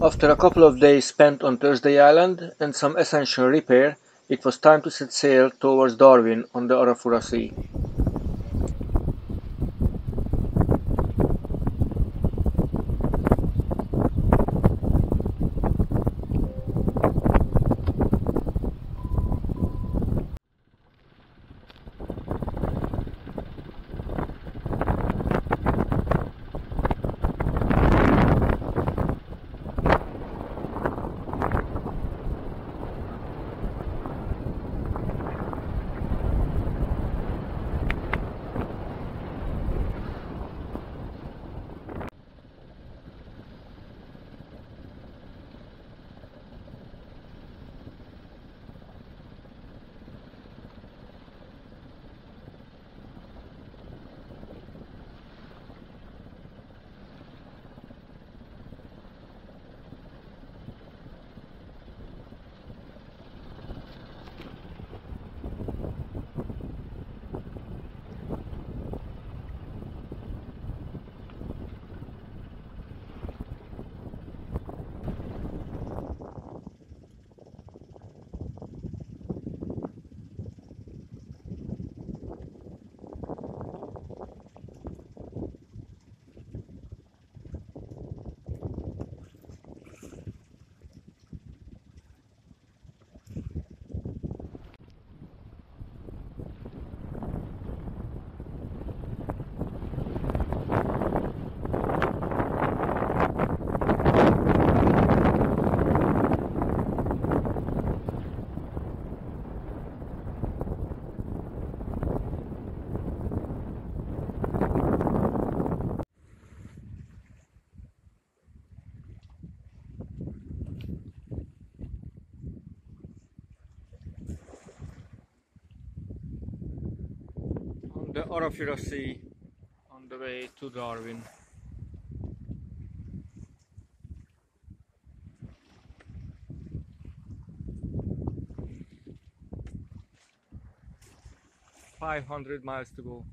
After a couple of days spent on Thursday Island and some essential repair, it was time to set sail towards Darwin on the Arafura Sea. Arafura Sea on the way to Darwin. Five hundred miles to go.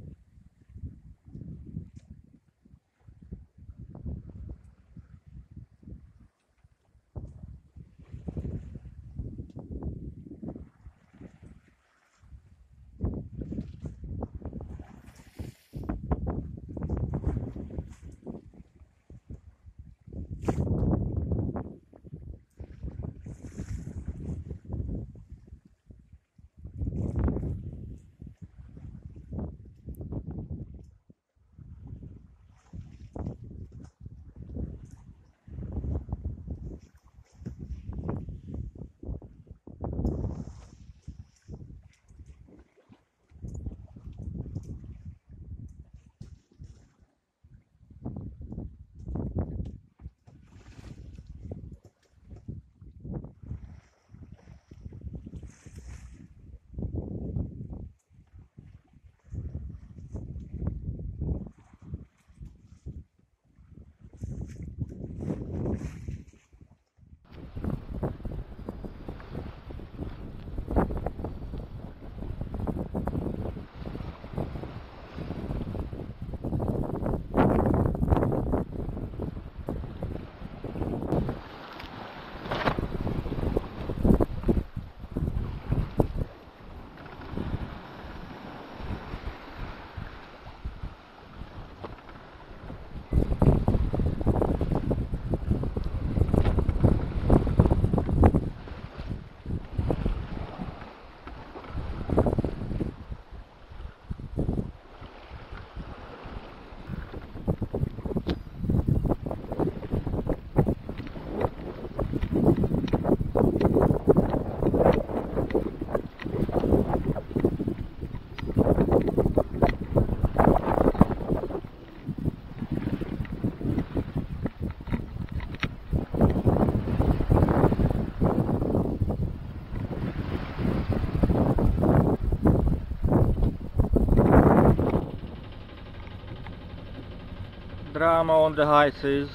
Drama on the high seas.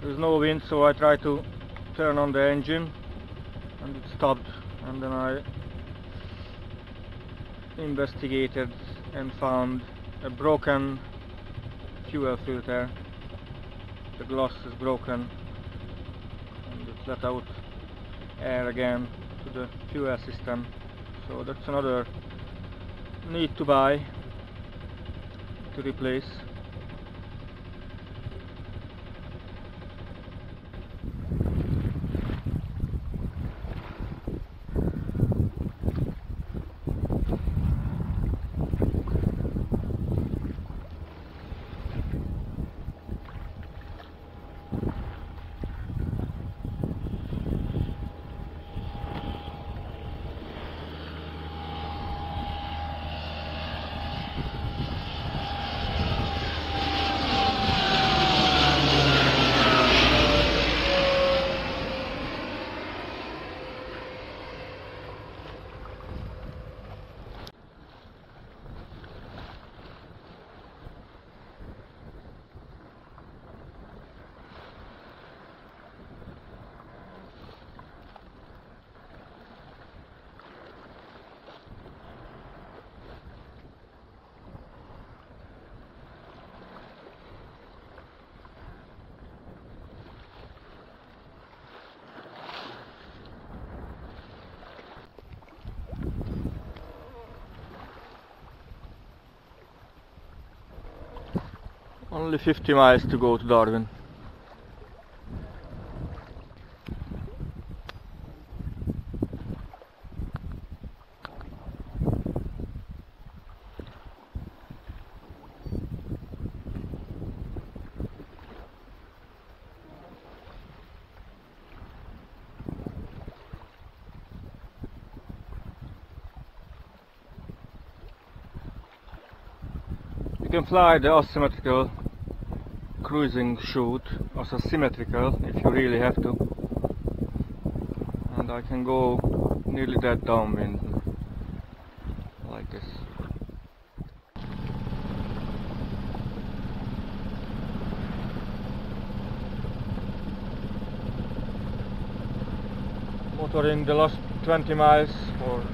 There's no wind so I try to turn on the engine and it stopped and then I investigated and found a broken fuel filter. The glass is broken and it let out air again to the fuel system so that's another need to buy to replace Only 50 miles to go to Darwin. You can fly the asymmetrical cruising chute, also symmetrical if you really have to. And I can go nearly that downwind like this. Motor in the last 20 miles or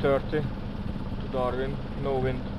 30 to Darwin, no wind.